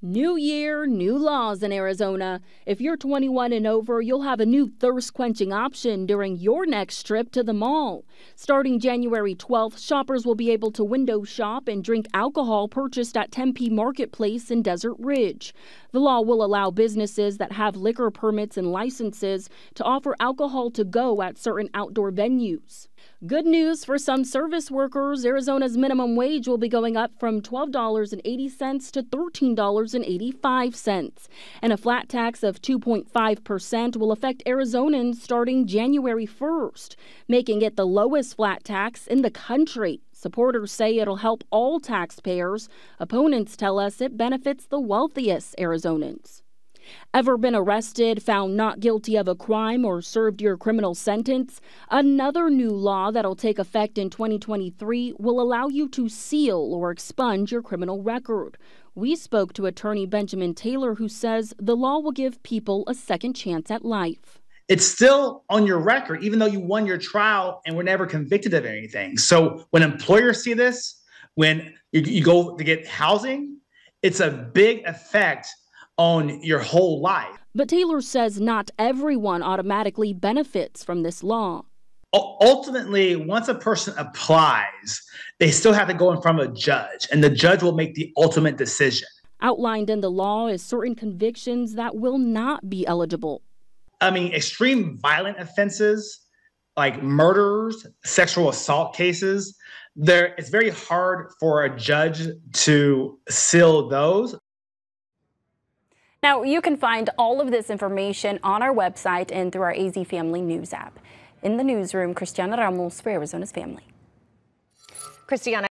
New year, new laws in Arizona. If you're 21 and over, you'll have a new thirst quenching option during your next trip to the mall. Starting January 12th, shoppers will be able to window shop and drink alcohol purchased at Tempe Marketplace in Desert Ridge. The law will allow businesses that have liquor permits and licenses to offer alcohol to go at certain outdoor venues. Good news for some service workers. Arizona's minimum wage will be going up from $12.80 to $13.85. And a flat tax of 2.5% will affect Arizonans starting January 1st, making it the lowest flat tax in the country. Supporters say it'll help all taxpayers. Opponents tell us it benefits the wealthiest Arizonans. Ever been arrested, found not guilty of a crime, or served your criminal sentence? Another new law that'll take effect in 2023 will allow you to seal or expunge your criminal record. We spoke to attorney Benjamin Taylor, who says the law will give people a second chance at life. It's still on your record, even though you won your trial and were never convicted of anything. So when employers see this, when you, you go to get housing, it's a big effect on your whole life. But Taylor says not everyone automatically benefits from this law. Ultimately, once a person applies, they still have to go in front of a judge, and the judge will make the ultimate decision. Outlined in the law is certain convictions that will not be eligible. I mean, extreme violent offenses like murders, sexual assault cases, there it's very hard for a judge to seal those. Now, you can find all of this information on our website and through our AZ Family News app. In the newsroom, Christiana Ramos for Arizona's Family. Christiana.